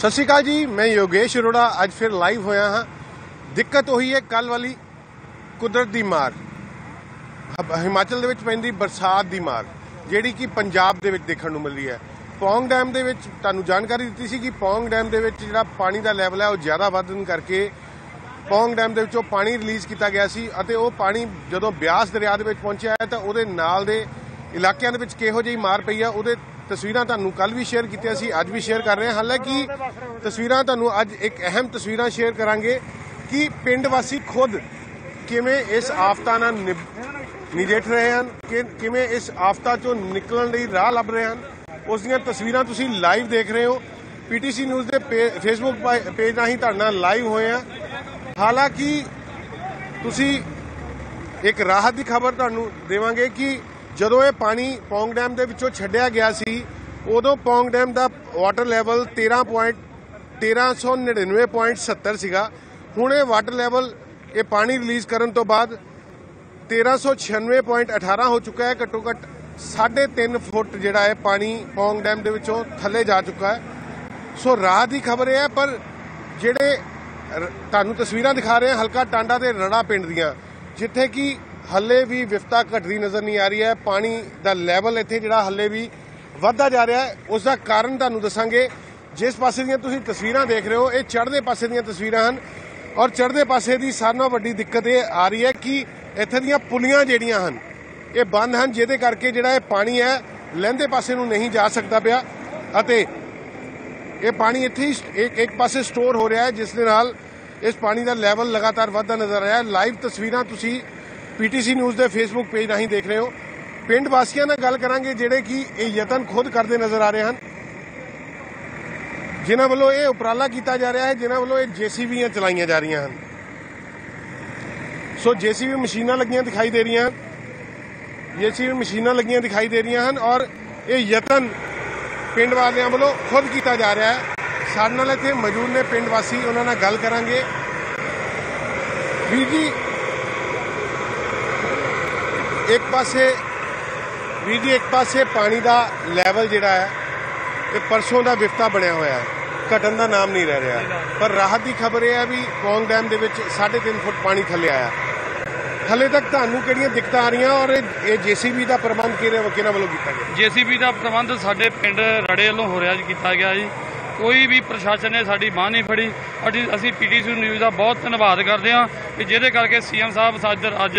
ਸਤਿ ਸ਼੍ਰੀ ਅਕਾਲ ਜੀ, ਮੈਂ ਯੋਗੇਸ਼ ਅਰੋੜਾ, ਅੱਜ ਫਿਰ ਲਾਈਵ ਹੋਇਆ ਹਾਂ। ਦਿੱਕਤ ਉਹੀ ਹੈ ਕੱਲ ਵਾਲੀ ਕੁਦਰਤ ਦੀ ਮਾਰ। ਹਿਮਾਚਲ ਦੇ ਵਿੱਚ ਪੈਂਦੀ ਬਰਸਾਤ ਦੀ ਮਾਰ, ਜਿਹੜੀ ਕਿ ਪੰਜਾਬ ਦੇ ਵਿੱਚ ਦੇਖਣ ਨੂੰ ਮਿਲਦੀ ਹੈ। ਪੌਂਗ ਡੈਮ ਦੇ ਵਿੱਚ ਤੁਹਾਨੂੰ ਜਾਣਕਾਰੀ ਦਿੱਤੀ ਸੀ ਕਿ ਪੌਂਗ ਡੈਮ ਦੇ ਵਿੱਚ ਜਿਹੜਾ ਪਾਣੀ ਦਾ ਲੈਵਲ ਹੈ, ਉਹ ਜ਼ਿਆਦਾ ਵਧਣ ਕਰਕੇ ਪੌਂਗ ਡੈਮ ਦੇ ਵਿੱਚੋਂ ਪਾਣੀ ਰਿਲੀਜ਼ ਕੀਤਾ ਗਿਆ ਸੀ ਅਤੇ ਉਹ ਪਾਣੀ ਜਦੋਂ ਬਿਆਸ ਦਰਿਆ ਦੇ ਵਿੱਚ ਪਹੁੰਚਿਆ ਤਾਂ ਉਹਦੇ ਨਾਲ ਦੇ ਇਲਾਕਿਆਂ ਦੇ ਵਿੱਚ ਕਿਹੋ ਜਿਹੀ ਮਾਰ ਪਈ ਆ ਉਹਦੇ ਤਸਵੀਰਾਂ ਤੁਹਾਨੂੰ ਕੱਲ ਵੀ ਸ਼ੇਅਰ ਕੀਤੀਆਂ ਸੀ, ਅੱਜ ਵੀ ਸ਼ੇਅਰ ਕਰ ਰਹੇ ਹਾਂ। ਹਾਲਾਂਕਿ ਤਸਵੀਰਾਂ ਤੁਹਾਨੂੰ ਅੱਜ ਇੱਕ ਅਹਿਮ ਤਸਵੀਰਾਂ ਸ਼ੇਅਰ ਕਰਾਂਗੇ ਕਿ ਪਿੰਡ ਵਾਸੀ ਖੁਦ ਕਿਵੇਂ ਇਸ ਆਫ਼ਤਾ ਨਾਲ ਨਿਜੇਠ ਰਹੇ ਹਨ ਕਿਵੇਂ ਇਸ ਆਫ਼ਤਾ ਚੋਂ ਨਿਕਲਣ ਲਈ ਰਾਹ ਲੱਭ ਰਹੇ ਹਨ। ਉਸ ਦੀਆਂ ਤਸਵੀਰਾਂ ਤੁਸੀਂ ਲਾਈਵ ਦੇਖ ਰਹੇ ਹੋ। ਪੀਟੀਸੀ ਨਿਊਜ਼ ਦੇ ਫੇਸਬੁੱਕ ਪੇਜ ਰਾਹੀਂ ਤੁਹਾਡੇ ਨਾਲ ਲਾਈਵ ਹੋਏ ਆ ਹਾਲਾਂਕਿ ਤੁਸੀਂ ਇੱਕ ਰਾਹਤ ਦੀ ਖਬਰ ਤੁਹਾਨੂੰ ਦੇਵਾਂਗੇ ਕਿ ਜਦੋਂ ਇਹ ਪਾਣੀ ਪੌਂਗ ਡੈਮ ਦੇ ਵਿੱਚੋਂ ਛੱਡਿਆ ਗਿਆ ਸੀ, ਉਦੋਂ ਪੌਂਗ ਡੈਮ ਦਾ ਵਾਟਰ ਲੈਵਲ 13 ਪੁਆਇੰਟ 1399.70 ਸੀਗਾ। ਹੁਣ ਇਹ ਵਾਟਰ ਲੈਵਲ ਇਹ ਪਾਣੀ ਰਿਲੀਜ਼ ਕਰਨ ਤੋਂ ਬਾਅਦ 1396.18 ਹੋ ਚੁੱਕਾ ਹੈ। ਘੱਟੋ ਘੱਟ 3.5 ਫੁੱਟ ਜਿਹੜਾ ਹੈ ਪਾਣੀ ਪੌਂਗ ਡੈਮ ਦੇ ਵਿੱਚੋਂ ਥੱਲੇ ਜਾ ਚੁੱਕਾ ਹੈ। ਸੋ ਰਾਹ ਦੀ ਖਬਰ ਇਹ ਹੈ, ਪਰ ਜਿਹੜੇ ਤੁਹਾਨੂੰ ਤਸਵੀਰਾਂ ਦਿਖਾ ਰਹੇ ਹਾਂ, ਹਲਕਾ ਟਾਂਡਾ ਦੇ ਰੜਾ ਪਿੰਡ ਦੀਆਂ, ਜਿੱਥੇ ਕਿ ਹੱਲੇ ਵੀ ਵਿਫਤਾ ਘਟਦੀ ਨਜ਼ਰ ਨਹੀਂ ਆ ਰਹੀ ਹੈ। ਪਾਣੀ ਦਾ ਲੈਵਲ ਇੱਥੇ ਜਿਹੜਾ ਹੱਲੇ ਵੀ ਵੱਧਦਾ ਜਾ ਰਿਹਾ ਹੈ। ਉਸ ਦਾ ਕਾਰਨ ਤੁਹਾਨੂੰ ਦੱਸਾਂਗੇ। ਜਿਸ ਪਾਸੇ ਦੀਆਂ ਤੁਸੀਂ ਤਸਵੀਰਾਂ ਦੇਖ ਰਹੇ ਹੋ, ਇਹ ਚੜ੍ਹਦੇ ਪਾਸੇ ਦੀਆਂ ਤਸਵੀਰਾਂ ਹਨ। ਔਰ ਚੜ੍ਹਦੇ ਪਾਸੇ ਦੀ ਸਾਰਿਆਂ ਨਾਲੋਂ ਵੱਡੀ ਦਿੱਕਤ ਇਹ ਆ ਰਹੀ ਹੈ ਕਿ ਇੱਥੇ ਦੀਆਂ ਪੁਲੀਆਂ ਜਿਹੜੀਆਂ ਹਨ, ਇਹ ਬੰਦ ਹਨ, ਜਿਹਦੇ ਕਰਕੇ ਜਿਹੜਾ ਇਹ ਪਾਣੀ ਹੈ, ਲਹਿੰਦੇ ਪਾਸੇ ਨੂੰ ਨਹੀਂ ਜਾ ਸਕਦਾ ਪਿਆ। ਅਤੇ ਇਹ ਪਾਣੀ ਇੱਥੇ ਹੀ ਇੱਕ ਇੱਕ ਪਾਸੇ ਸਟੋਰ ਹੋ ਰਿਹਾ ਹੈ, ਜਿਸ ਦੇ ਨਾਲ ਇਸ ਪਾਣੀ ਦਾ ਲੈਵਲ ਲਗਾਤਾਰ ਵੱਧਦਾ ਨਜ਼ਰ ਆ ਰਿਹਾ ਹੈ। ਲਾਈਵ ਤਸਵੀਰਾਂ ਤੁਸੀਂ ਪੀਟੀਸੀ ਨਿਊਜ਼ ਦੇ ਫੇਸਬੁੱਕ ਪੇਜ ਰਾਹੀਂ ਦੇਖ ਰਹੇ ਹੋ। ਪਿੰਡ ਵਾਸੀਆਂ ਨਾਲ ਗੱਲ ਕਰਾਂਗੇ ਜਿਹੜੇ ਕਿ ਇਹ ਯਤਨ ਖੁਦ ਕਰਦੇ ਨਜ਼ਰ ਆ ਰਹੇ ਹਨ। ਜਿਨ੍ਹਾਂ ਵੱਲੋਂ ਇਹ ਉਪਰਾਲਾ ਕੀਤਾ ਜਾ ਰਿਹਾ ਹੈ, ਜਿਨ੍ਹਾਂ ਵੱਲੋਂ ਇਹ ਜੀਸੀਬੀਆਂ ਚਲਾਈਆਂ ਜਾ ਰਹੀਆਂ ਹਨ। ਸੋ ਜੀਸੀਬੀ ਮਸ਼ੀਨਾਂ ਲੱਗੀਆਂ ਦਿਖਾਈ ਦੇ ਰਹੀਆਂ ਹਨ। ਜੀਸੀਬੀ ਮਸ਼ੀਨਾਂ ਲੱਗੀਆਂ ਦਿਖਾਈ ਦੇ ਰਹੀਆਂ ਹਨ ਔਰ ਇਹ ਯਤਨ ਪਿੰਡ ਵਾਲਿਆਂ ਵੱਲੋਂ ਖੁਦ ਕੀਤਾ ਜਾ ਰਿਹਾ ਹੈ। ਸਾਡੇ ਨਾਲ ਇੱਥੇ ਮੌਜੂਦ ਨੇ ਪਿੰਡ ਵਾਸੀ, ਉਹਨਾਂ ਨਾਲ ਗੱਲ ਕਰਾਂਗੇ। ਵੀਰ ਜੀ ਇੱਕ ਪਾਸੇ, ਵੀਰ ਜੀ, ਇੱਕ ਪਾਸੇ ਪਾਣੀ ਦਾ ਲੈਵਲ ਜਿਹੜਾ ਹੈ, ਇਹ ਪਰਸੋਂ ਦਾ ਵਿਫਤਾ ਬਣਿਆ ਹੋਇਆ ਹੈ। ਘਟਣ ਦਾ ਨਾਮ ਨਹੀਂ ਰਹਿ ਰਿਹਾ। ਪਰ ਰਾਹਤ ਦੀ ਖਬਰ ਇਹ ਹੈ ਵੀ ਪੌਂਗ ਡੈਮ ਦੇ ਵਿੱਚ 3.5 ਫੁੱਟ ਪਾਣੀ ਥੱਲੇ ਆਇਆ ਹਲੇ ਤੱਕ ਤੁਹਾਨੂੰ ਕਿਹੜੀਆਂ ਦਿੱਕਤਾਂ ਆ ਰਹੀਆਂ ਔਰ ਇਹ ਜੀਸੀਬੀ ਦਾ ਪ੍ਰਬੰਧ ਕਿਹੜੇ ਕਿਹਨਾਂ ਵੱਲੋਂ ਕੀਤਾ ਗਿਆ? ਜੀਸੀਬੀ ਦਾ ਪ੍ਰਬੰਧ ਸਾਡੇ ਪਿੰਡ ਰੜੇ ਵੱਲੋਂ ਹੋ ਰਿਹਾ ਜੀ, ਕੀਤਾ ਗਿਆ ਜੀ। ਕੋਈ ਵੀ ਪ੍ਰਸ਼ਾਸਨ ਨੇ ਸਾਡੀ ਬਾਹ ਨਹੀਂ ਫੜੀ। ਅਸੀਂ ਅਸੀਂ ਪੀਟੀਸੀ ਨਿਊਜ਼ ਦਾ ਬਹੁਤ ਧੰਨਵਾਦ ਕਰਦੇ ਹਾਂ ਕਿ ਜਿਹਦੇ ਕਰਕੇ ਸੀਐਮ ਸਾਹਿਬ ਸਾਜਰ ਅੱਜ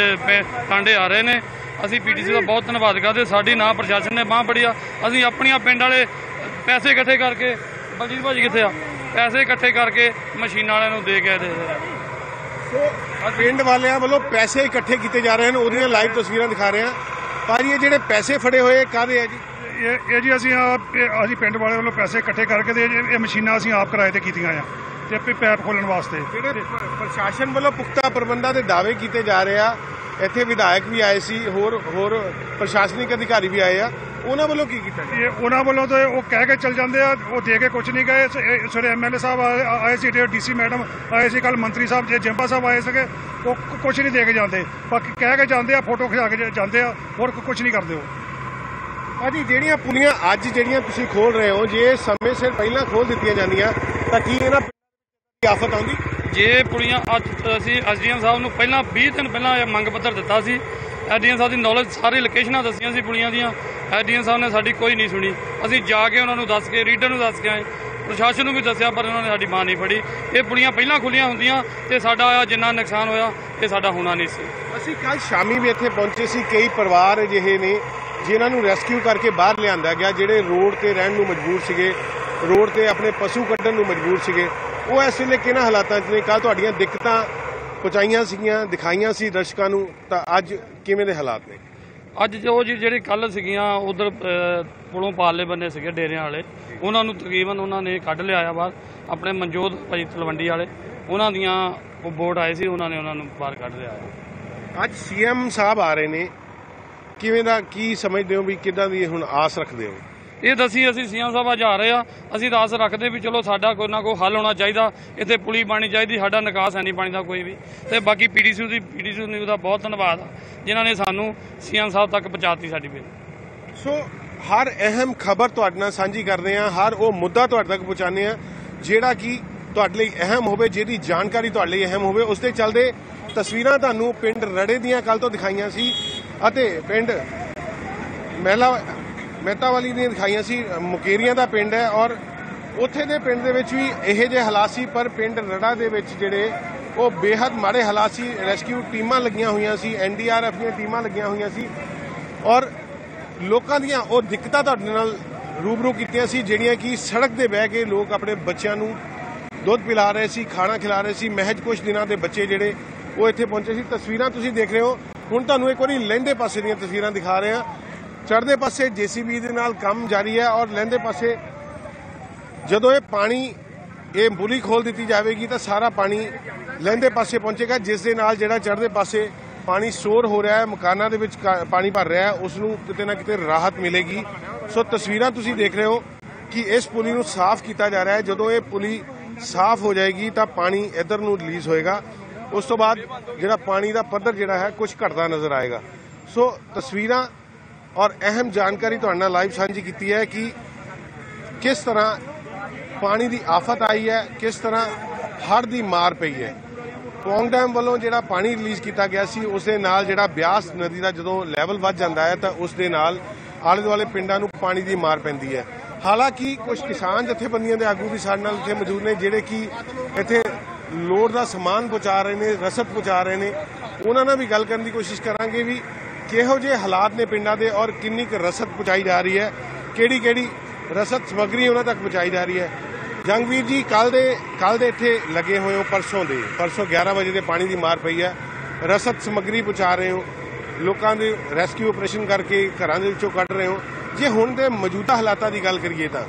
ਟਾਂਡੇ ਆ ਰਹੇ ਨੇ। ਅਸੀਂ ਪੀਟੀਸੀ ਦਾ ਬਹੁਤ ਧੰਨਵਾਦ ਕਰਦੇ ਸਾਡੀ ਨਾ ਪ੍ਰਸ਼ਾਸਨ ਨੇ ਬਾਹ ਫੜੀ ਆ। ਅਸੀਂ ਆਪਣੀਆਂ ਪਿੰਡ ਵਾਲੇ ਪੈਸੇ ਇਕੱਠੇ ਕਰਕੇ ਬਲਜੀਤ ਭਾਜੀ ਕਿੱਥੇ ਆ? ਪੈਸੇ ਇਕੱਠੇ ਕਰਕੇ ਮਸ਼ੀਨਾਂ ਵਾਲਿਆਂ ਨੂੰ ਦੇ ਕੇ ਦੇ ਪਿੰਡ ਵਾਲਿਆਂ ਵੱਲੋਂ ਪੈਸੇ ਇਕੱਠੇ ਕੀਤੇ ਜਾ ਰਹੇ ਹਨ। ਉਹਦੀਆਂ ਲਾਈਵ ਤਸਵੀਰਾਂ ਦਿਖਾ ਰਹੇ ਹਾਂ। ਪਰ ਇਹ ਜਿਹੜੇ ਪੈਸੇ ਫੜੇ ਹੋਏ ਕਾਦੇ ਆ ਜੀ? ਇਹ ਇਹ ਜੀ ਅਸੀਂ ਅਸੀਂ ਪਿੰਡ ਵਾਲੇ ਵੱਲੋਂ ਪੈਸੇ ਇਕੱਠੇ ਕਰਕੇ ਤੇ ਇਹ ਮਸ਼ੀਨਾਂ ਅਸੀਂ ਆਪ ਕਿਰਾਏ ਤੇ ਕੀਤੀਆਂ ਆ ਤੇ ਆਪੇ ਪੈਪ ਖੋਲਣ ਵਾਸਤੇ। ਜਿਹੜੇ ਪ੍ਰਸ਼ਾਸਨ ਵੱਲੋਂ ਪੁਖਤਾ ਪ੍ਰਬੰਧਾਂ ਦੇ ਦਾਅਵੇ ਕੀਤੇ ਜਾ ਰਹੇ ਆ ਇੱਥੇ ਵਿਧਾਇਕ ਵੀ ਆਏ ਸੀ ਹੋਰ ਹੋਰ ਪ੍ਰਸ਼ਾਸਨਿਕ ਅਧਿਕਾਰੀ ਵੀ ਆਏ ਆ। ਉਹਨਾਂ ਵੱਲੋਂ ਕੀ ਕੀਤਾ ਇਹ ਉਹਨਾਂ ਵੱਲੋਂ ਤਾਂ ਉਹ ਕਹਿ ਕੇ ਚੱਲ ਜਾਂਦੇ ਆ ਉਹ ਦੇ ਕੇ ਕੁਝ ਨਹੀਂ ਗਏ। ਸਾਡੇ ਐਮਐਲਏ ਸਾਹਿਬ ਆਏ- ਸੀ ਤੇ ਡੀਸੀ ਮੈਡਮ ਆਏ ਸੀ ਕੱਲ ਮੰਤਰੀ ਸਾਹਿਬ ਜੇ ਜੰਪਾ ਸਾਹਿਬ ਆਏ ਸੀਗੇ ਉਹ ਕੁਝ ਨਹੀਂ ਦੇ ਕੇ ਜਾਂਦੇ। ਬਾਕੀ ਕਹਿ ਕੇ ਜਾਂਦੇ ਆ ਫੋਟੋ ਖਿਚਾ ਕੇ ਜਾਂਦੇ ਆ ਹੋਰ ਕੁਝ ਨਹੀਂ ਕਰਦੇ ਉਹ। ਭਾਜੀ ਜਿਹੜੀਆਂ ਪੁਲੀਆਂ ਅੱਜ ਜਿਹੜੀਆਂ ਤੁਸੀਂ ਖੋਲ ਰਹੇ ਹੋ ਜੇ ਸਮੇਂ ਸਿਰ ਪਹਿਲਾਂ ਖੋਲ ਦਿੱਤੀਆਂ ਜਾਂਦੀਆਂ ਤਾਂ ਕੀ ਇਹਨਾਂ ਆਫਤ ਆਉਂਦੀ? ਜੇ ਪੁਲੀਆਂ ਅੱਜ ਅਸੀਂ ਐਸਡੀਐਮ ਸਾਹਿਬ ਨੂੰ ਪਹਿਲਾਂ 20 ਦਿਨ ਪਹਿਲਾਂ ਇਹ ਮੰਗ ਪੱਤਰ ਦਿੱਤਾ ਸੀ, ਐਸਡੀਐਮ ਸਾਹਿਬ ਦੀ ਨੌਲੇਜ ਸਾਰੀ ਲੋਕੇਸ਼ਨਾਂ ਦੱਸੀਆਂ ਸੀ ਪੁਲੀਆਂ ਦੀਆਂ, ਐਸਡੀਐਮ ਸਾਹਿਬ ਨੇ ਸਾਡੀ ਕੋਈ ਨਹੀਂ ਸੁਣੀ। ਅਸੀਂ ਜਾ ਕੇ ਉਹਨਾਂ ਨੂੰ ਦੱਸ ਕੇ ਰੀਡਰ ਨੂੰ ਦੱਸ ਕੇ ਆਏ। ਪ੍ਰਸ਼ਾਸਨ ਨੂੰ ਵੀ ਦੱਸਿਆ, ਪਰ ਉਹਨਾਂ ਨੇ ਸਾਡੀ ਮਾਂ ਨਹੀਂ ਫੜੀ। ਇਹ ਪੁਲੀਆਂ ਪਹਿਲਾਂ ਖੁੱਲੀਆਂ ਹੁੰਦੀਆਂ, ਤੇ ਸਾਡਾ ਜਿੰਨਾ ਨੁਕਸਾਨ ਹੋਇਆ, ਇਹ ਸਾਡਾ ਹੋਣਾ ਨਹੀਂ ਸੀ। ਅਸੀਂ ਕੱਲ ਸ਼ਾਮੀ ਵੀ ਇੱਥੇ ਪਹੁੰਚੇ ਸੀ, ਕਈ ਪਰਿਵਾਰ ਅਜਿਹੇ ਨੇ, ਜਿਨ੍ਹਾਂ ਨੂੰ ਰੈਸਕਿਊ ਕਰਕੇ ਬਾਹਰ ਲਿਆਂਦਾ ਗਿਆ, ਜਿਹੜੇ ਰੋਡ ਤੇ ਰਹਿਣ ਨੂੰ ਮਜਬੂਰ ਸੀਗੇ ਰੋਡ ਤੇ ਆਪਣੇ ਪਸ਼ੂ ਕੱਢਣ ਨੂੰ ਮਜਬੂਰ ਸੀਗੇ। ਉਹ ਇਸ ਵੇਲੇ ਕਿਹਨਾਂ ਹਾਲਾਤਾਂ 'ਚ ਨੇ? ਕੱਲ ਤੁਹਾਡੀਆਂ ਦਿੱਕਤਾਂ ਪਹੁੰਚਾਈਆਂ ਸੀਗੀਆਂ ਦਿਖਾਈਆਂ ਸੀ ਦਰਸ਼ਕਾਂ ਨੂੰ ਤਾਂ ਅੱਜ ਕਿਵੇਂ ਦੇ ਹਾਲਾਤ ਨੇ? ਅੱਜ ਜੋ ਜੀ ਜਿਹੜੇ ਕੱਲ ਸੀਗੀਆਂ ਉਧਰ ਪੁਲੋਂ ਪਾਰਲੇ ਬੰਨੇ ਸੀਗੇ ਡੇਰਿਆਂ ਵਾਲੇ। ਉਹਨਾਂ ਨੂੰ ਤਕਰੀਬਨ ਉਹਨਾਂ ਨੇ ਕੱਢ ਲਿਆ ਆ ਬਾਹਰ। ਆਪਣੇ ਮਨਜੋਤ ਭਾਈ ਤਲਵੰਡੀ ਵਾਲੇ ਉਹਨਾਂ ਦੀਆਂ ਉਹ ਬੋਟ ਆਏ ਸੀ ਉਹਨਾਂ ਨੇ ਉਹਨਾਂ ਨੂੰ ਬਾਹਰ ਕੱਢ ਲਿਆ ਅੱਜ ਸੀਐਮ ਸਾਹਿਬ ਆ ਰਹੇ ਨੇ। ਕਿਵੇਂ ਦਾ ਕੀ ਸਮਝਦੇ ਹੋ ਵੀ ਕਿਦਾਂ ਦੀ ਹੁਣ ਆਸ ਰੱਖਦੇ ਹੋ? ਇਹ ਦੱਸੀ ਅਸੀਂ ਸੀਐਮ ਸਾਹਿਬ ਅੱਜ ਆ ਰਹੇ ਆ। ਅਸੀਂ ਤਾਂ ਆਸ ਰੱਖਦੇ ਵੀ ਚਲੋ ਸਾਡਾ ਕੋਈ ਨਾ ਕੋਈ ਹੱਲ ਹੋਣਾ ਚਾਹੀਦਾ। ਇੱਥੇ ਪੁਲੀ ਬਣਨੀ ਚਾਹੀਦੀ, ਸਾਡਾ ਨਿਕਾਸ ਹੈ ਨਹੀਂ ਪਾਣੀ ਦਾ ਕੋਈ ਵੀ। ਤੇ ਬਾਕੀ ਪੀਡੀਸੀ ਦੀ, ਪੀਡੀਸੀ ਨਿਊਜ਼ ਦਾ ਬਹੁਤ ਧੰਨਵਾਦ ਆ, ਜਿਨ੍ਹਾਂ ਨੇ ਸਾਨੂੰ ਸੀਐਮ ਸਾਹਿਬ ਤੱਕ ਪਹੁੰਚਾਤੀ ਸਾਡੀ ਬੇਲ। ਸੋ ਹਰ ਅਹਿਮ ਖਬਰ ਤੁਹਾਡੇ ਨਾਲ ਸਾਂਝੀ ਕਰਦੇ ਹਾਂ, ਹਰ ਉਹ ਮੁੱਦਾ ਤੁਹਾਡੇ ਤੱਕ ਪਹੁੰਚਾਉਂਦੇ ਹਾਂ, ਜਿਹੜਾ ਕਿ ਤੁਹਾਡੇ ਲਈ ਅਹਿਮ ਹੋਵੇ, ਜਿਹਦੀ ਜਾਣਕਾਰੀ ਤੁਹਾਡੇ ਲਈ ਅਹਿਮ ਹੋਵੇ, ਉਸ ਦੇ ਚੱਲਦੇ ਤਸਵੀਰਾਂ ਤੁਹਾਨੂੰ ਪਿੰਡ ਰੜੇ ਦੀਆਂ ਕੱਲ ਤੋਂ ਦਿਖਾਈਆਂ ਸੀ ਅਤੇ ਪਿੰਡ ਮਹਿਲਾ ਮਹਿਤਾ ਵਾਲੀ ਦੀਆਂ ਦਿਖਾਈਆਂ ਸੀ ਮੁਕੇਰੀਆਂ ਦਾ ਪਿੰਡ ਹੈ ਔਰ ਉੱਥੇ ਦੇ ਪਿੰਡ ਦੇ ਵਿੱਚ ਵੀ ਇਹੋ ਜਿਹੇ ਹਾਲਾਤ ਸੀ, ਪਰ ਪਿੰਡ ਰੜਾ ਦੇ ਵਿੱਚ ਜਿਹੜੇ ਉਹ ਬੇहद ਮਾੜੇ ਹਾਲਾਤ ਸੀ, ਰੈਸਕਿਊ ਟੀਮਾਂ ਲੱਗੀਆਂ ਹੋਈਆਂ ਸੀ ਐਨਡੀਆਰਐਫ ਦੀਆਂ ਟੀਮਾਂ ਲੱਗੀਆਂ ਹੋਈਆਂ ਸੀ ਔਰ ਲੋਕਾਂ ਦੀਆਂ ਉਹ ਦਿੱਕਤਾਂ ਤੁਹਾਡੇ ਨਾਲ ਰੂਬਰੂ ਕੀਤੀਆਂ ਸੀ, ਜਿਹੜੀਆਂ ਕਿ ਸੜਕ ਤੇ ਬਹਿ ਕੇ ਲੋਕ ਆਪਣੇ ਬੱਚਿਆਂ ਨੂੰ ਦੁੱਧ ਪਿਲਾ ਰਹੇ ਸੀ, ਖਾਣਾ ਖਿਲਾ ਰਹੇ ਸੀ, ਮਹਿਜ ਕੁਝ ਦਿਨਾਂ ਦੇ ਬੱਚੇ ਜਿਹੜੇ ਉਹ ਇੱਥੇ ਪਹੁੰਚੇ ਸੀ। ਤਸਵੀਰਾਂ ਤੁਸੀਂ ਦੇਖ ਰਹੇ ਹੋ। ਹੁਣ ਤੁਹਾਨੂੰ ਇੱਕ ਵਾਰੀ ਲਹਿੰਦੇ ਪਾਸੇ ਦੀਆਂ ਤਸਵੀਰਾਂ ਦਿਖਾ ਰਹੇ ਹਾਂ। ਚੜਦੇ ਪਾਸੇ ਜੀਸੀਬੀ ਦੇ ਨਾਲ ਕੰਮ ਜਾਰੀ ਹੈ ਔਰ ਲਹਿੰਦੇ ਪਾਸੇ ਜਦੋਂ ਇਹ ਪਾਣੀ, ਇਹ ਬੁਲੀ ਖੋਲ ਦਿੱਤੀ ਜਾਵੇਗੀ ਤਾਂ ਸਾਰਾ ਪਾਣੀ ਲਹਿੰਦੇ ਪਾਸੇ ਪਹੁੰਚੇਗਾ, ਜਿਸ ਦੇ ਨਾਲ ਜਿਹੜਾ ਚੜਦੇ ਪਾਸੇ ਪਾਣੀ ਸਟੋਰ ਹੋ ਰਿਹਾ ਹੈ, ਮਕਾਨਾਂ ਦੇ ਵਿੱਚ ਪਾਣੀ ਭਰ ਰਿਹਾ ਹੈ, ਉਸ ਨੂੰ ਕਿਤੇ ਨਾ ਕਿਤੇ ਰਾਹਤ ਮਿਲੇਗੀ। ਸੋ ਤਸਵੀਰਾਂ ਤੁਸੀਂ ਦੇਖ ਰਹੇ ਹੋ ਕਿ ਇਸ ਪੁਲੀ ਨੂੰ ਸਾਫ਼ ਕੀਤਾ ਜਾ ਰਿਹਾ ਹੈ। ਜਦੋਂ ਇਹ ਪੁਲੀ ਸਾਫ਼ ਹੋ ਜਾਏਗੀ ਤਾਂ ਪਾਣੀ ਇਧਰ ਨੂੰ ਰਿਲੀਜ਼ ਹੋਏਗਾ। ਉਸ ਤੋਂ ਬਾਅਦ ਜਿਹੜਾ ਪਾਣੀ ਦਾ ਪੱਧਰ ਜਿਹੜਾ ਹੈ ਕੁਝ ਘਟਦਾ ਨਜ਼ਰ ਆਏਗਾ। ਸੋ ਤਸਵੀਰਾਂ ਔਰ ਅਹਿਮ ਜਾਣਕਾਰੀ ਤੁਹਾਡੇ ਨਾਲ ਲਾਈਵ ਸਾਂਝੀ ਕੀਤੀ ਹੈ ਕਿ ਕਿਸ ਤਰ੍ਹਾਂ ਪਾਣੀ ਦੀ ਆਫਤ ਆਈ ਹੈ, ਕਿਸ ਤਰ੍ਹਾਂ ਹੜ ਦੀ ਮਾਰ ਪਈ ਹੈ। ਪੌਂਗ ਡੈਮ ਵੱਲੋਂ ਜਿਹੜਾ ਪਾਣੀ ਰਿਲੀਜ਼ ਕੀਤਾ ਗਿਆ ਸੀ, ਉਸ ਦੇ ਨਾਲ ਜਿਹੜਾ ਬਿਆਸ ਨਦੀ ਦਾ ਜਦੋਂ ਲੈਵਲ ਵੱਧ ਜਾਂਦਾ ਹੈ, ਤਾਂ ਉਸ ਦੇ ਨਾਲ ਆਲੇ ਦੁਆਲੇ ਪਿੰਡਾਂ ਨੂੰ ਪਾਣੀ ਦੀ ਮਾਰ ਪੈਂਦੀ ਹੈ। ਹਾਲਾਂਕਿ ਕੁਝ ਕਿਸਾਨ ਜਥੇਬੰਦੀਆਂ ਦੇ ਆਗੂ ਵੀ ਸਾਡੇ ਨਾਲ ਇੱਥੇ ਮੌਜੂਦ ਨੇ, ਜਿਹੜੇ ਕਿ ਇੱਥੇ ਲੋੜ ਦਾ ਸਮਾਨ ਪਹੁੰਚਾ ਰਹੇ ਨੇ, ਰਸਦ ਪਹੁੰਚਾ ਰਹੇ ਨੇ। ਉਹਨਾਂ ਨਾਲ ਵੀ ਗੱਲ ਕਰਨ ਦੀ ਕੋਸ਼ਿਸ਼ ਕਰਾਂਗੇ ਵੀ ਕਿਹੋ ਜਿਹੇ ਹਾਲਾਤ ਨੇ ਪਿੰਡਾਂ ਦੇ ਔਰ ਕਿੰਨੀ ਕੁ ਰਸਦ ਪਹੁੰਚਾਈ ਜਾ ਰਹੀ ਹੈ? ਕਿਹੜੀ ਕਿਹੜੀ ਰਸਦ ਸਮੱਗਰੀ ਉਹਨਾਂ ਤੱਕ ਪਹੁੰਚਾਈ ਜਾ ਰਹੀ ਹੈ? ਜੰਗਵੀਰ ਜੀ ਕੱਲ ਦੇ ਕੱਲ ਦੇ ਇੱਥੇ ਲੱਗੇ ਹੋਏ ਹੋ, ਪਰਸੋਂ ਦੇ, ਪਰਸੋਂ 11 ਵਜੇ ਦੇ ਪਾਣੀ ਦੀ ਮਾਰ ਪਈ ਹੈ। ਰਸਦ ਸਮੱਗਰੀ ਪਹੁੰਚਾ ਰਹੇ ਹੋ। ਲੋਕਾਂ ਦੇ ਰੈਸਕਿਊ ਆਪਰੇਸ਼ਨ ਕਰਕੇ ਘਰਾਂ ਦੇ ਵਿੱਚੋਂ ਕੱਢ ਰਹੇ ਹੋ। ਜੇ ਹੁਣ ਦੇ ਮੌਜੂਦਾ ਹਾਲਾਤਾਂ ਦੀ ਗੱਲ ਕਰੀਏ ਤਾਂ,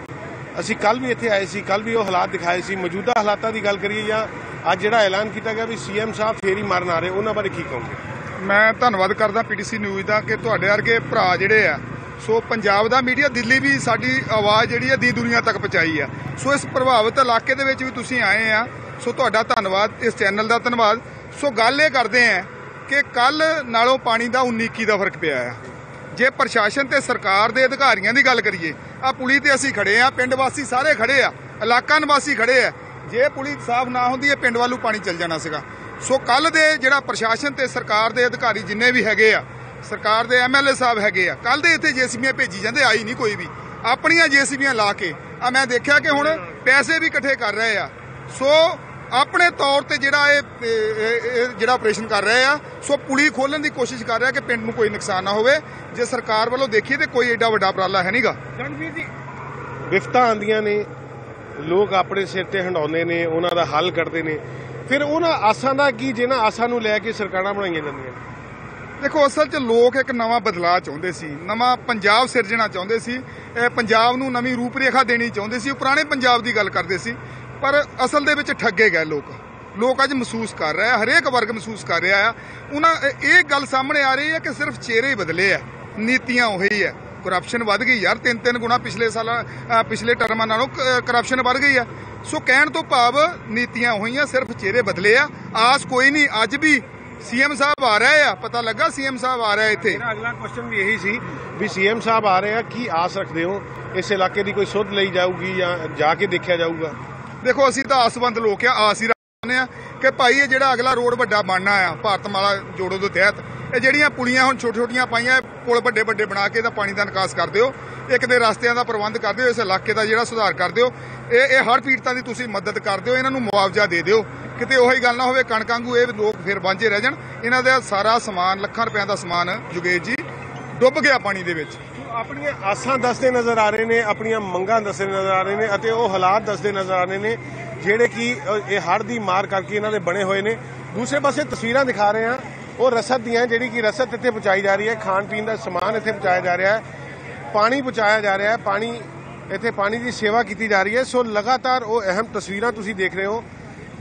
ਅਸੀਂ ਕੱਲ ਵੀ ਇੱਥੇ ਆਏ ਸੀ ਕੱਲ ਵੀ ਉਹ ਹਾਲਾਤ ਦਿਖਾਏ ਸੀ। ਮੌਜੂਦਾ ਹਾਲਾਤਾਂ ਦੀ ਗੱਲ ਕਰੀਏ ਜਾਂ ਅੱਜ ਜਿਹੜਾ ਐਲਾਨ ਕੀਤਾ ਗਿਆ ਵੀ ਸੀਐਮ ਸਾਹਿਬ ਫੇਰੀ ਮਾਰਨ ਆ ਰਹੇ, ਉਹਨਾਂ ਬਾਰੇ ਕੀ ਕਹੋਗੇ? ਮੈਂ ਧੰਨਵਾਦ ਕਰਦਾ ਪੀਟੀਸੀ ਨਿਊਜ਼ ਦਾ ਕਿ ਤੁਹਾਡੇ ਵਰਗੇ ਭਰਾ ਜਿਹੜੇ ਆ, ਸੋ ਪੰਜਾਬ ਦਾ ਮੀਡੀਆ ਦਿੱਲੀ ਵੀ ਸਾਡੀ ਆਵਾਜ਼ ਜਿਹੜੀ ਹੈ ਦੀ ਦੁਨੀਆ ਤੱਕ ਪਹੁੰਚਾਈ ਆ। ਸੋ ਇਸ ਪ੍ਰਭਾਵਿਤ ਇਲਾਕੇ ਦੇ ਵਿੱਚ ਵੀ ਤੁਸੀਂ ਆਏ ਆ। ਸੋ ਤੁਹਾਡਾ ਧੰਨਵਾਦ, ਇਸ ਚੈਨਲ ਦਾ ਧੰਨਵਾਦ। ਸੋ ਗੱਲ ਇਹ ਕਰਦੇ ਆ ਕਿ ਕੱਲ ਨਾਲੋਂ ਪਾਣੀ ਦਾ 19 ਦਾ ਫ਼ਰਕ ਪਿਆ ਆ। ਜੇ ਪ੍ਰਸ਼ਾਸਨ ਤੇ ਸਰਕਾਰ ਦੇ ਅਧਿਕਾਰੀਆਂ ਦੀ ਗੱਲ ਕਰੀਏ, ਆ ਪੁਲੀ ਤੇ ਅਸੀਂ ਖੜੇ ਆ, ਪਿੰਡ ਵਾਸੀ ਸਾਰੇ ਖੜੇ ਆ, ਇਲਾਕਾ ਨਿਵਾਸੀ ਖੜੇ ਆ। ਜੇ ਪੁਲੀ ਸਾਫ਼ ਨਾ ਹੁੰਦੀ, ਇਹ ਪਿੰਡ ਵੱਲੋਂ ਪਾਣੀ ਚੱਲ ਜਾਣਾ ਸੀਗਾ। ਸੋ ਕੱਲ ਦੇ ਜਿਹੜਾ ਪ੍ਰਸ਼ਾਸਨ ਤੇ ਸਰਕਾਰ ਦੇ ਅਧਿਕਾਰੀ ਜਿੰਨੇ ਵੀ ਹੈਗੇ ਆ ਸਰਕਾਰ ਦੇ ਐਮਐਲਏ ਸਾਹਿਬ ਹੈਗੇ ਆ ਕੱਲ ਦੇ ਇੱਥੇ ਜੇਸੀਬੀਆਂ ਭੇਜੀ ਜਾਂਦੇ ਆਈ ਨਹੀਂ ਕੋਈ ਵੀ। ਆਪਣੀਆਂ ਜੇਸੀਬੀਆਂ ਲਾ ਕੇ ਆ ਮੈਂ ਦੇਖਿਆ ਕਿ ਹੁਣ ਪੈਸੇ ਵੀ ਇਕੱਠੇ ਕਰ ਰਹੇ ਆ। ਸੋ ਆਪਣੇ ਤੌਰ ਤੇ ਜਿਹੜਾ ਇਹ ਜਿਹੜਾ ਆਪਰੇਸ਼ਨ ਕਰ ਰਹੇ ਆ ਸੋ ਪੁਲੀ ਖੋਲਣ ਦੀ ਕੋਸ਼ਿਸ਼ ਕਰ ਰਿਹਾ ਕਿ ਪਿੰਡ ਨੂੰ ਕੋਈ ਨੁਕਸਾਨ ਨਾ ਹੋਵੇ। ਜੇ ਸਰਕਾਰ ਵੱਲੋਂ ਦੇਖੀਏ ਤੇ ਕੋਈ ਐਡਾ ਵੱਡਾ ਉਪਰਾਲਾ ਹੈ ਨਹੀਂਗਾ ਰਣਵੀਰ ਜੀ। ਵਿਫਤਾਂ ਆਉਂਦੀਆਂ ਨੇ ਲੋਕ ਆਪਣੇ ਸਿਰ ਤੇ ਹੰਡਾਉਂਦੇ ਨੇ ਉਹਨਾਂ ਦਾ ਹੱਲ ਕਰਦੇ ਨੇ। ਫਿਰ ਉਹਨਾਂ ਆਸਾਂ ਦਾ ਕੀ ਜਿਹਨਾਂ ਆਸਾਂ ਨੂੰ ਲੈ ਕੇ ਸਰਕਾਰਾਂ ਬਣਾਈਆਂ ਜਾਂਦੀਆਂ? ਨੇ ਦੇਖੋ, ਅਸਲ 'ਚ ਲੋਕ ਇੱਕ ਨਵਾਂ ਬਦਲਾਅ ਚਾਹੁੰਦੇ ਸੀ। ਨਵਾਂ ਪੰਜਾਬ ਸਿਰਜਣਾ ਚਾਹੁੰਦੇ ਸੀ। ਇਹ ਪੰਜਾਬ ਨੂੰ ਨਵੀਂ ਰੂਪਰੇਖਾ ਦੇਣੀ ਚਾਹੁੰਦੇ ਸੀ। ਉਹ ਪੁਰਾਣੇ ਪੰਜਾਬ ਦੀ ਗੱਲ ਕਰਦੇ ਸੀ। ਪਰ ਅਸਲ ਦੇ ਵਿੱਚ ਠੱਗੇ ਗਏ ਲੋਕ। ਲੋਕ ਅੱਜ ਮਹਿਸੂਸ ਕਰ ਰਹੇ ਹਰੇਕ ਵਰਗ ਮਹਿਸੂਸ ਕਰ ਰਿਹਾ ਆ। ਉਹਨਾਂ, ਇਹ- ਗੱਲ ਸਾਹਮਣੇ ਆ ਰਹੀ ਹੈ ਕਿ ਸਿਰਫ ਚਿਹਰੇ ਹੀ ਬਦਲੇ ਆ। ਨੀਤੀਆਂ ਉਹੀ ਹੈ ਕਰਪਸ਼ਨ ਵੱਧ ਗਈ ਯਾਰ ਤਿੰਨ ਤਿੰਨ ਗੁਣਾ ਪਿਛਲੇ ਸਾਲਾਂ ਪਿਛਲੇ ਟਰਮਾਂ ਨਾਲੋਂ ਕਰਪਸ਼ਨ ਵੱਧ ਗਈ ਆ। ਸੋ ਕਹਿਣ ਤੋਂ ਭਾਵ ਨੀਤੀਆਂ ਹੋਈਆਂ ਸਿਰਫ ਚਿਹਰੇ ਬਦਲੇ ਆ। ਆਸ ਕੋਈ ਨਹੀਂ ਅੱਜ ਵੀ ਸੀਐਮ ਸਾਹਿਬ ਆ ਰਹੇ ਆ। ਪਤਾ ਲੱਗਾ ਸੀਐਮ ਸਾਹਿਬ ਆ ਰਹੇ ਇੱਥੇ? ਮੇਰਾ ਅਗਲਾ ਕੁਐਸਚਨ ਵੀ ਇਹੀ ਸੀ ਵੀ ਸੀਐਮ ਸਾਹਿਬ ਆ ਰਹੇ ਆ ਕੀ ਆਸ ਰੱਖਦੇ ਹੋ? ਇਸ ਇਲਾਕੇ ਦੀ ਕੋਈ ਸੁਧ ਲਈ ਜਾਊਗੀ ਜਾਂ ਜਾ ਕੇ ਦੇਖਿਆ ਜਾਊਗਾ? ਦੇਖੋ ਅਸੀਂ ਤਾਂ ਆਸਵੰਦ ਲੋਕ ਆ ਆਸ ਹੀ ਰੱਖਦੇ ਆ ਕਿ ਭਾਈ ਇਹ ਜਿਹੜਾ ਅਗਲਾ ਰੋਡ ਵੱਡਾ ਬਣਨਾ ਆ ਭਾਰਤਮਾਲਾ ਜੋੜੋ ਦੇ ਤਹਿਤ ਇਹ ਜਿਹੜੀਆਂ ਪੁਲੀਆਂ ਹੁਣ ਛੋਟੀਆਂ ਛੋਟੀਆਂ ਪਾਈਆਂ, ਪੁਲ ਵੱਡੇ ਵੱਡੇ ਬਣਾ ਕੇ ਇਹਦਾ ਪਾਣੀ ਦਾ ਨਿਕਾਸ ਕਰ ਦਿਓ। ਇੱਕ ਦੇ ਰਸਤਿਆਂ ਦਾ ਪ੍ਰਬੰਧ ਕਰ ਦਿਓ, ਇਸ ਇਲਾਕੇ ਦਾ ਜਿਹੜਾ ਸੁਧਾਰ ਕਰ ਦਿਓ। ਇਹ ਇਹ ਹੜ੍ਹ ਪੀੜਤਾਂ ਦੀ ਤੁਸੀਂ ਮਦਦ ਕਰ ਦਿਓ, ਇਹਨਾਂ ਨੂੰ ਮੁਆਵਜ਼ਾ ਦੇ ਦਿਓ। ਕਿਤੇ ਉਹੀ ਗੱਲ ਨਾ ਹੋਵੇ ਕਣਕਾਂਗੂ ਇਹ ਲੋਕ ਫਿਰ ਵਾਂਝੇ ਰਹਿ ਜਾਣ। ਇਹਨਾਂ ਦਾ ਸਾਰਾ ਸਮਾਨ, ਲੱਖਾਂ ਰੁਪਏ ਦਾ ਸਮਾਨ ਜੁਗੇਸ਼ ਜੀ, ਡੁੱਬ ਗਿਆ ਪਾਣੀ ਦੇ ਵਿੱਚ। ਆਪਣੀਆਂ ਆਸਾਂ ਦੱਸਦੇ ਨਜ਼ਰ ਆ ਰਹੇ ਨੇ, ਆਪਣੀਆਂ ਮੰਗਾਂ ਦੱਸਦੇ ਨਜ਼ਰ ਆ ਰਹੇ ਨੇ ਅਤੇ ਉਹ ਹਾਲਾਤ ਦੱਸਦੇ ਨਜ਼ਰ ਆ ਰਹੇ ਨੇ, ਜਿਹੜੇ ਕਿ ਇਹ ਹੜ ਦੀ ਮਾਰ ਕਰਕੇ ਇਹਨਾਂ ਦੇ ਬਣੇ ਹੋਏ ਨੇ। ਦੂਸਰੇ ਪਾਸੇ ਤਸਵੀਰਾਂ ਦਿਖਾ ਰਹੇ ਆ ਉਹ ਰਸਦ ਦੀਆਂ ਜਿਹੜੀ ਕਿ ਰਸਦ ਇੱਥੇ ਪਹੁੰਚਾਈ ਜਾ ਰਹੀ ਹੈ, ਖਾਣ ਪੀਣ ਦਾ ਸਮਾਨ ਇੱਥੇ ਪਹੁੰਚਾਇਆ ਜਾ ਰਿਹਾ ਹੈ। ਪਾਣੀ ਪਹੁੰਚਾਇਆ ਜਾ ਰਿਹਾ ਹੈ, ਪਾਣੀ ਇੱਥੇ ਪਾਣੀ ਦੀ ਸੇਵਾ ਕੀਤੀ ਜਾ ਰਹੀ ਹੈ। ਸੋ ਲਗਾਤਾਰ ਉਹ ਅਹਿਮ ਤਸਵੀਰਾਂ ਤੁਸੀਂ ਦੇਖ ਰਹੇ ਹੋ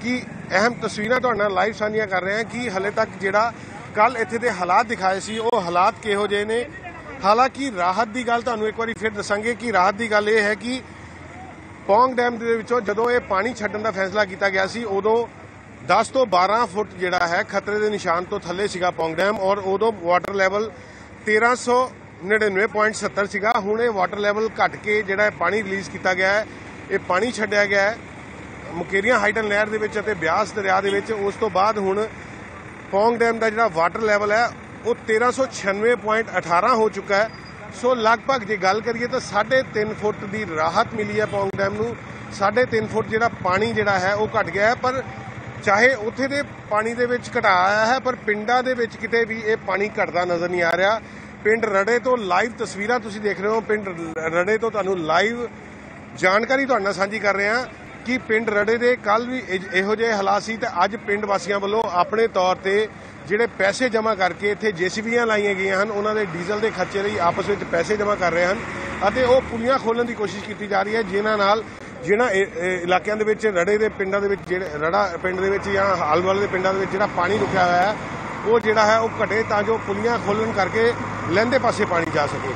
ਕਿ ਅਹਿਮ ਤਸਵੀਰਾਂ ਤੁਹਾਡੇ ਨਾਲ ਲਾਈਵ ਸਾਂਝੀਆਂ ਕਰ ਰਹੇ ਹਾਂ ਕਿ ਹਲੇ ਤੱਕ ਜਿਹੜਾ ਕੱਲ ਇੱਥੇ ਦੇ ਹਾਲਾਤ ਦਿਖਾਏ ਸੀ, ਉਹ ਹਾਲਾਤ ਕਿਹੋ ਜਿਹੇ ਨੇ? ਹਾਲਾਂਕਿ ਰਾਹਤ ਦੀ ਗੱਲ ਤੁਹਾਨੂੰ ਇੱਕ ਵਾਰੀ ਫਿਰ ਦੱਸਾਂਗੇ ਕਿ ਰਾਹਤ ਦੀ ਗੱਲ ਇਹ ਹੈ ਕਿ ਪੌਂਗ ਡੈਮ ਦੇ ਵਿੱਚੋਂ ਜਦੋਂ ਇਹ ਪਾਣੀ ਛੱਡਣ ਦਾ ਫੈਸਲਾ ਕੀਤਾ ਗਿਆ ਸੀ, ਉਦੋਂ 10 ਤੋਂ 12 ਫੁੱਟ ਜਿਹੜਾ ਹੈ, ਖਤਰੇ ਦੇ ਨਿਸ਼ਾਨ ਤੋਂ ਥੱਲੇ ਸੀਗਾ ਪੌਂਗ ਡੈਮ ਔਰ ਉਦੋਂ ਵਾਟਰ ਲੈਵਲ 1399.70 ਸੀਗਾ। ਹੁਣ ਇਹ ਵਾਟਰ ਲੈਵਲ ਘਟ ਕੇ ਜਿਹੜਾ ਇਹ ਪਾਣੀ ਰਿਲੀਜ਼ ਕੀਤਾ ਗਿਆ ਹੈ, ਇਹ ਪਾਣੀ ਛੱਡਿਆ ਗਿਆ ਹੈ ਮੁਕੇਰੀਆਂ ਹਾਈਡਨ ਲਹਿਰ ਦੇ ਵਿੱਚ ਅਤੇ ਬਿਆਸ ਦਰਿਆ ਦੇ ਵਿੱਚ। ਉਸ ਤੋਂ ਬਾਅਦ ਹੁਣ ਪੌਂਗ ਡੈਮ ਦਾ ਜਿਹੜਾ ਵਾਟਰ ਲੈਵਲ ਹੈ, ਉਹ 1396.18 ਹੋ ਚੁੱਕਾ ਹੈ। ਸੋ ਲਗਭਗ ਜੇ ਗੱਲ ਕਰੀਏ ਤਾਂ 3.5 ਫੁੱਟ ਦੀ ਰਾਹਤ ਮਿਲੀ ਹੈ ਪੌਂਗ ਡੈਮ ਨੂੰ। 3.5 ਫੁੱਟ ਜਿਹੜਾ ਪਾਣੀ ਜਿਹੜਾ ਹੈ, ਉਹ ਘਟ ਗਿਆ ਹੈ, ਪਰ ਚਾਹੇ ਉੱਥੇ ਦੇ ਪਾਣੀ ਦੇ ਵਿੱਚ ਘਟਾ ਆਇਆ ਹੈ, ਪਰ ਪਿੰਡਾਂ ਦੇ ਵਿੱਚ ਕਿਤੇ ਵੀ ਇਹ ਪਾਣੀ ਘਟਦਾ ਨਜ਼ਰ ਨਹੀਂ ਆ ਰਿਹਾ। ਪਿੰਡ ਰੜੇ ਤੋਂ ਲਾਈਵ ਤਸਵੀਰਾਂ ਤੁਸੀਂ ਦੇਖ ਰਹੇ ਹੋ। ਪਿੰਡ ਰੜੇ ਤੋਂ ਤੁਹਾਨੂੰ ਲਾਈਵ ਜਾਣਕਾਰੀ ਤੁਹਾਡੇ ਨਾਲ ਸਾਂਝੀ ਕਰ ਰਹੇ ਹਾਂ ਕਿ ਪਿੰਡ ਰੜੇ ਦੇ ਕੱਲ ਵੀ ਇਹੋ ਜਿਹੇ ਹਾਲਾਤ ਸੀ ਤੇ ਅੱਜ ਪਿੰਡ ਵਾਸੀਆਂ ਵੱਲੋਂ ਆਪਣੇ ਤੌਰ ਤੇ ਜਿਹੜੇ ਪੈਸੇ ਜਮ੍ਹਾਂ ਕਰਕੇ ਇੱਥੇ ਜੇਸੀਬੀਆਂ ਲਾਈਆਂ ਗਈਆਂ ਹਨ, ਉਹਨਾਂ ਦੇ ਡੀਜ਼ਲ ਦੇ ਖਰਚੇ ਲਈ ਆਪਸ ਵਿੱਚ ਪੈਸੇ ਜਮ੍ਹਾਂ ਕਰ ਰਹੇ ਹਨ ਅਤੇ ਉਹ ਪੁਲੀਆਂ ਖੋਲਣ ਦੀ ਕੋਸ਼ਿਸ਼ ਕੀਤੀ ਜਾ ਰਹੀ ਹੈ, ਜਿਨ੍ਹਾਂ ਨਾਲ ਜਿਹੜਾ ਇਲਾਕਿਆਂ ਦੇ ਵਿੱਚ, ਰੜੇ ਦੇ ਪਿੰਡਾਂ ਦੇ ਵਿੱਚ ਜਿਹੜੇ, ਰੜਾ ਪਿੰਡ ਦੇ ਵਿੱਚ ਜਾਂ ਹਾਲਵਾਲ ਦੇ ਪਿੰਡਾਂ ਦੇ ਵਿੱਚ ਜਿਹੜਾ ਪਾਣੀ ਰੁਕਿਆ ਹੋਇਆ ਹੈ, ਉਹ ਜਿਹੜਾ ਹੈ ਉਹ ਘਟੇ ਤਾਂ ਜੋ ਪੁਲੀਆਂ ਖੋਲਣ ਕਰਕੇ ਲਹਿੰਦੇ ਪਾਸੇ ਪਾਣੀ ਜਾ ਸਕੇ।